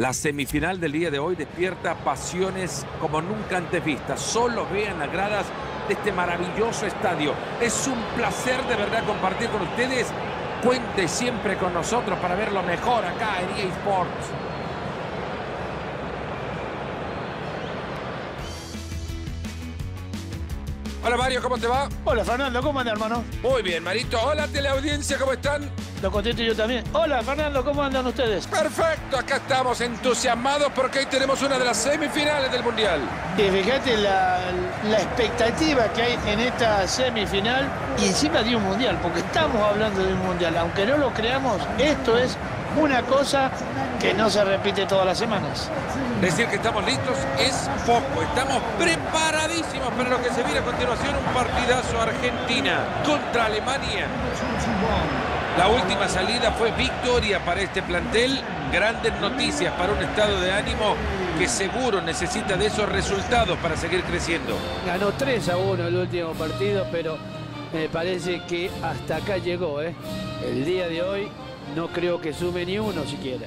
La semifinal del día de hoy despierta pasiones como nunca antes vistas. Solo vean las gradas de este maravilloso estadio. Es un placer de verdad compartir con ustedes. Cuente siempre con nosotros para ver lo mejor acá en EA Sports. Hola Mario, ¿cómo te va? Hola Fernando, ¿cómo anda hermano? Muy bien, Marito. Hola teleaudiencia, ¿cómo están? Lo contento yo también. Hola Fernando, ¿cómo andan ustedes? Perfecto, acá estamos entusiasmados porque hoy tenemos una de las semifinales del Mundial. Y fíjate la, la expectativa que hay en esta semifinal y encima de un mundial, porque estamos hablando de un mundial. Aunque no lo creamos, esto es una cosa que no se repite todas las semanas. Decir que estamos listos es poco. Estamos preparadísimos para lo que se viene a continuación. Un partidazo Argentina contra Alemania. La última salida fue victoria para este plantel. Grandes noticias para un estado de ánimo que seguro necesita de esos resultados para seguir creciendo. Ganó 3 a 1 el último partido, pero me parece que hasta acá llegó. ¿eh? El día de hoy no creo que sume ni uno siquiera.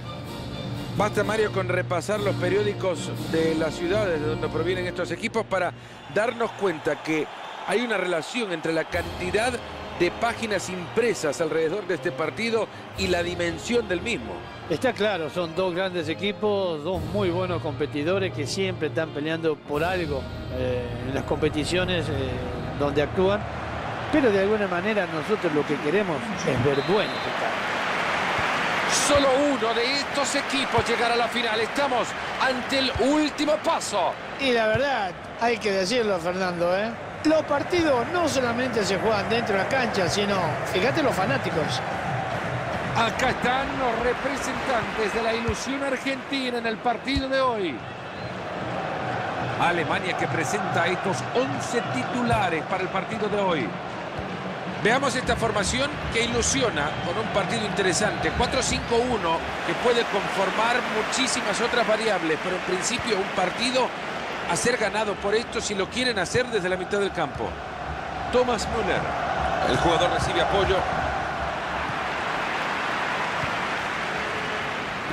Basta, Mario, con repasar los periódicos de las ciudades de donde provienen estos equipos para darnos cuenta que hay una relación entre la cantidad de páginas impresas alrededor de este partido y la dimensión del mismo. Está claro, son dos grandes equipos, dos muy buenos competidores que siempre están peleando por algo eh, en las competiciones eh, donde actúan, pero de alguna manera nosotros lo que queremos es ver buen espectáculo. Solo uno de estos equipos llegará a la final. Estamos ante el último paso. Y la verdad, hay que decirlo, Fernando, ¿eh? Los partidos no solamente se juegan dentro de la cancha, sino, fíjate los fanáticos. Acá están los representantes de la ilusión argentina en el partido de hoy. Alemania que presenta estos 11 titulares para el partido de hoy. Veamos esta formación que ilusiona con un partido interesante. 4-5-1 que puede conformar muchísimas otras variables, pero en principio un partido a ser ganado por esto si lo quieren hacer desde la mitad del campo. Thomas Müller. El jugador recibe apoyo.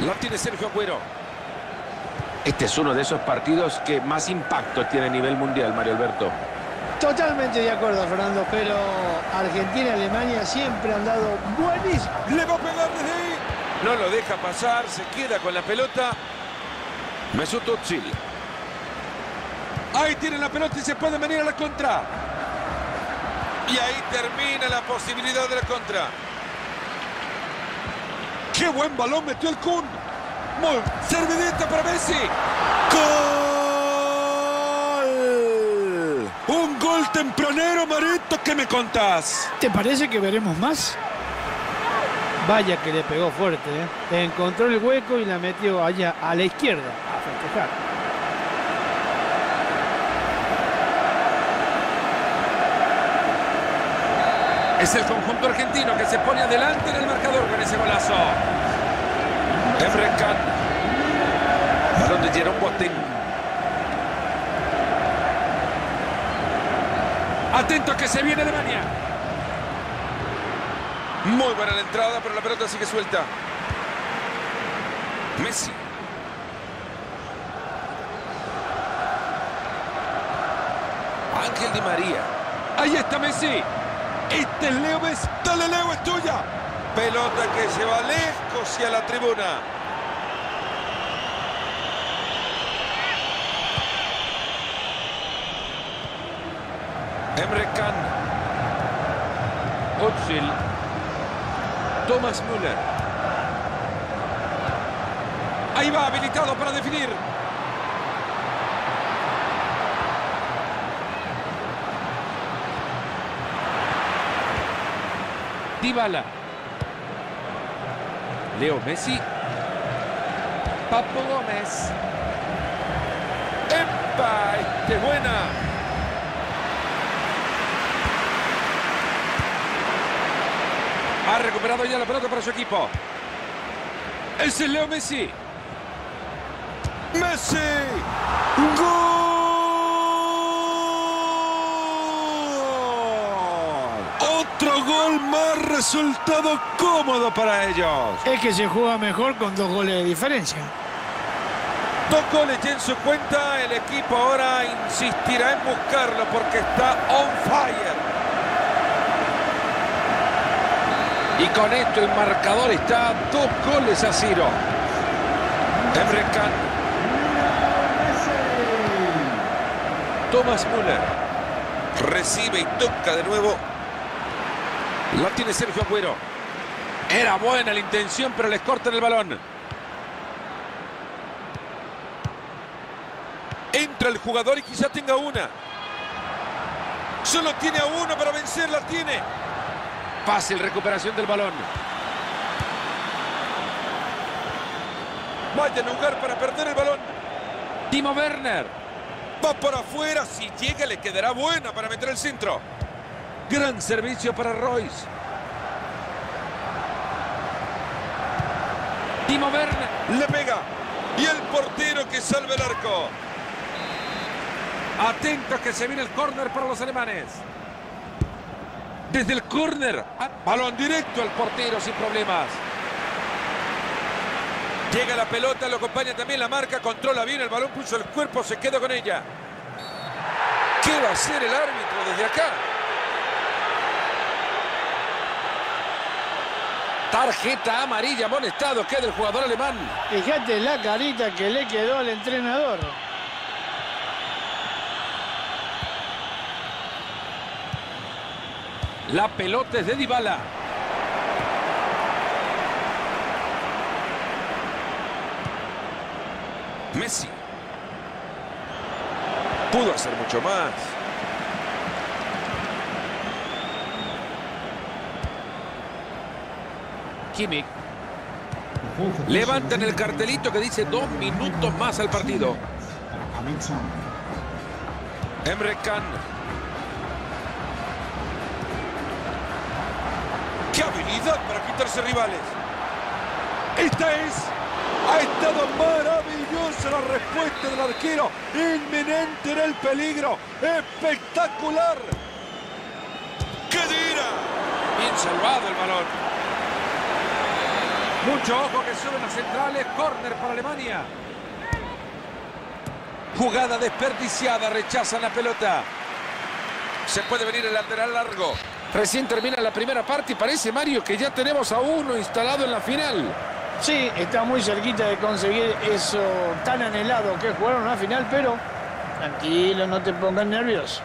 La tiene Sergio Agüero. Este es uno de esos partidos que más impacto tiene a nivel mundial, Mario Alberto. Totalmente de acuerdo, Fernando, pero Argentina y Alemania siempre han dado buenísimo. Le va a pegar desde ahí. No lo deja pasar, se queda con la pelota. Mesut Özil. Ahí tiene la pelota y se puede venir a la contra. Y ahí termina la posibilidad de la contra. ¡Qué buen balón metió el Kun! Muy servidita para Messi. Un gol tempranero, Marito, ¿qué me contás? ¿Te parece que veremos más? Vaya que le pegó fuerte, ¿eh? Encontró el hueco y la metió allá a la izquierda a festejar. Es el conjunto argentino que se pone adelante en el marcador con ese golazo. Emre Can. Balón de Jerón Boateng. Atento que se viene Alemania. Muy buena la entrada, pero la pelota sigue suelta. Messi. Ángel Di María. Ahí está Messi. Este es Leo Messi. Dale, Leo, es tuya. Pelota que se va lejos y a la tribuna. Emre Can. Özil. Thomas Müller. Ahí va, habilitado para definir. Dybala. Leo Messi. Papo Gómez. ¡Epa! ¡Este buena! Ha recuperado ya la pelota para su equipo. Ese es Leo Messi. ¡Messi! ¡Gol! Otro gol más resultado cómodo para ellos. Es que se juega mejor con dos goles de diferencia. Dos goles ya en su cuenta. El equipo ahora insistirá en buscarlo porque está on fire. Y con esto el marcador está dos goles a cero. Emre Can. Thomas Müller. Recibe y toca de nuevo. La tiene Sergio Agüero. Era buena la intención, pero les cortan el balón. Entra el jugador y quizá tenga una. Solo tiene a uno para vencer, la tiene. Fácil recuperación del balón. Vaya lugar para perder el balón. Timo Werner. Va por afuera. Si llega le quedará buena para meter el centro. Gran servicio para Royce. Timo Werner. Le pega. Y el portero que salve el arco. Atento que se viene el córner para los alemanes. Desde el córner. Balón directo al portero sin problemas. Llega la pelota, lo acompaña también la marca, controla bien el balón, puso el cuerpo, se queda con ella. ¿Qué va a hacer el árbitro desde acá? Tarjeta amarilla, amonestado, queda el jugador alemán. Fíjate la carita que le quedó al entrenador. La pelota es de Dybala. Messi. Pudo hacer mucho más. Kimmich. Levantan el cartelito que dice dos minutos más al partido. Emre Can. Para quitarse rivales! Esta es... Ha estado maravillosa la respuesta del arquero. Inminente en el peligro. ¡Espectacular! ¡Qué tira! Bien salvado el balón. Mucho ojo que suben las centrales. Corner para Alemania. Jugada desperdiciada. Rechazan la pelota. Se puede venir el lateral largo. Recién termina la primera parte y parece, Mario, que ya tenemos a uno instalado en la final. Sí, está muy cerquita de conseguir eso tan anhelado que es jugar una final, pero tranquilo, no te pongas nervioso.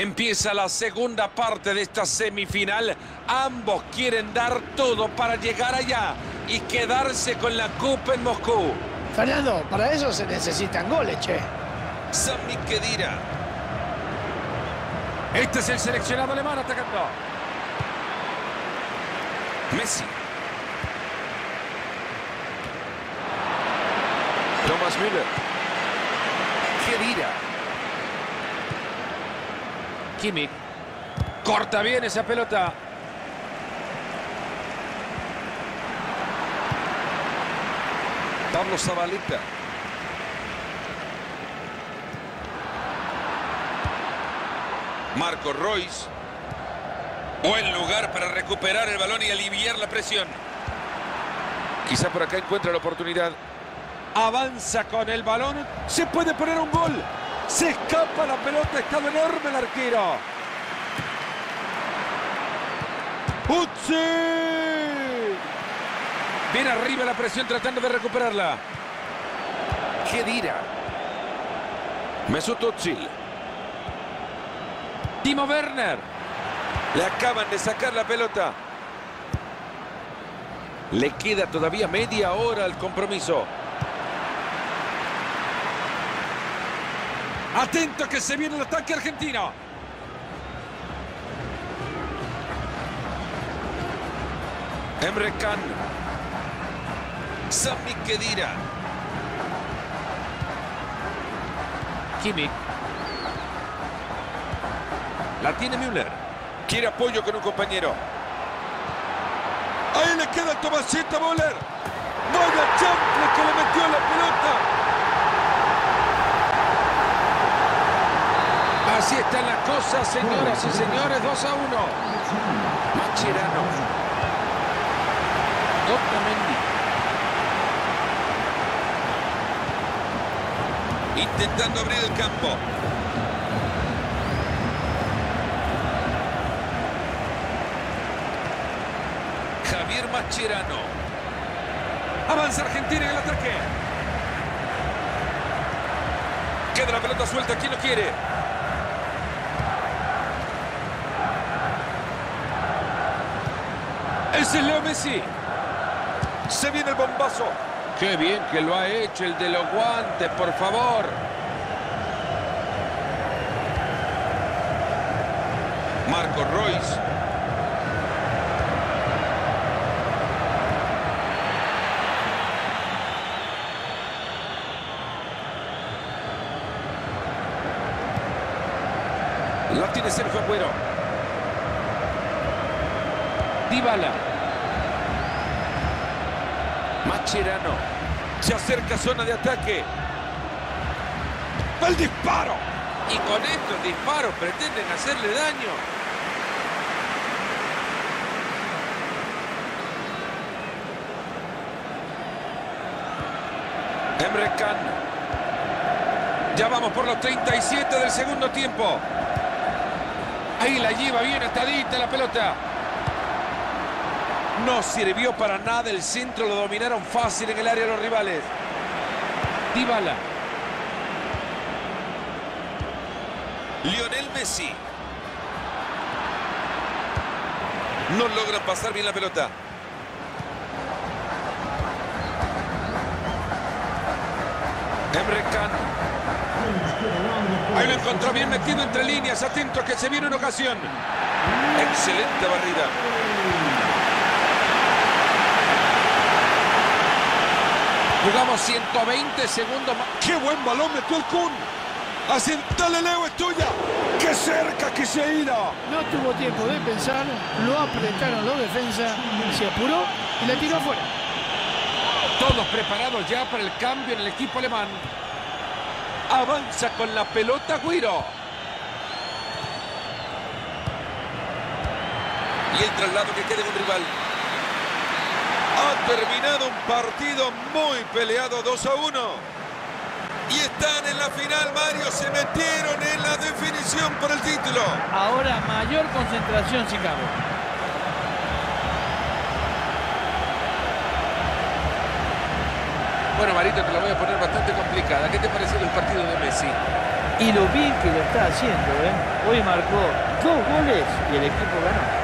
Empieza la segunda parte de esta semifinal. Ambos quieren dar todo para llegar allá y quedarse con la Copa en Moscú. Fernando, para eso se necesitan goles, che. Sami Khedira. Este es el seleccionado alemán atacando. Messi. Thomas Müller. Khedira. Kimmich. Corta bien esa pelota. Pablo Zabaleta. Marco Royce. Buen lugar para recuperar el balón y aliviar la presión. Quizá por acá encuentra la oportunidad. Avanza con el balón. Se puede poner un gol. Se escapa la pelota. Está enorme el arquero. ¡Utsi! Viene arriba la presión tratando de recuperarla. Kedira. Mesut Özil. Timo Werner. Le acaban de sacar la pelota. Le queda todavía media hora al compromiso. Atento que se viene el ataque argentino. Emre Can. Sami Khedira. Kimmich. La tiene Müller. Quiere apoyo con un compañero. Ahí le queda el Tomasita Müller. Vaya chample que le metió la pelota. Así están las cosas, señoras y señores. 2 a 1. Machirano. Otamendi. Intentando abrir el campo. Javier Machirano. Avanza Argentina en el ataque. Queda la pelota suelta. ¿Quién lo quiere? Es Leo Messi. Se viene el bombazo. Qué bien que lo ha hecho el de los guantes, por favor. Marco Royce. La tiene Sergio Agüero. Dybala. Macherano. Se acerca zona de ataque. El disparo. Y con estos disparos pretenden hacerle daño. Emre Can. Ya vamos por los 37 del segundo tiempo. Ahí la lleva bien atadita la pelota. No sirvió para nada, el centro lo dominaron fácil en el área los rivales. Dybala. Lionel Messi. No logran pasar bien la pelota. Emre Can. Ahí lo encontró bien metido entre líneas. Atento que se viene una ocasión. Excelente barrida. Jugamos 120 segundos más. ¡Qué buen balón metió el Kun! Así, dale Leo, es tuya. ¡Qué cerca que se ido! No tuvo tiempo de pensar, lo apretaron los defensas, se apuró y la tiró afuera. Todos preparados ya para el cambio en el equipo alemán. Avanza con la pelota Guiro. Y el traslado que queda en un rival. Ha terminado un partido muy peleado 2 a 1. Y están en la final, Mario. Se metieron en la definición por el título. Ahora mayor concentración Chicago. Bueno, Marito, te la voy a poner bastante complicada. ¿Qué te pareció el partido de Messi? Y lo bien que lo está haciendo, ¿eh? Hoy marcó dos goles y el equipo ganó.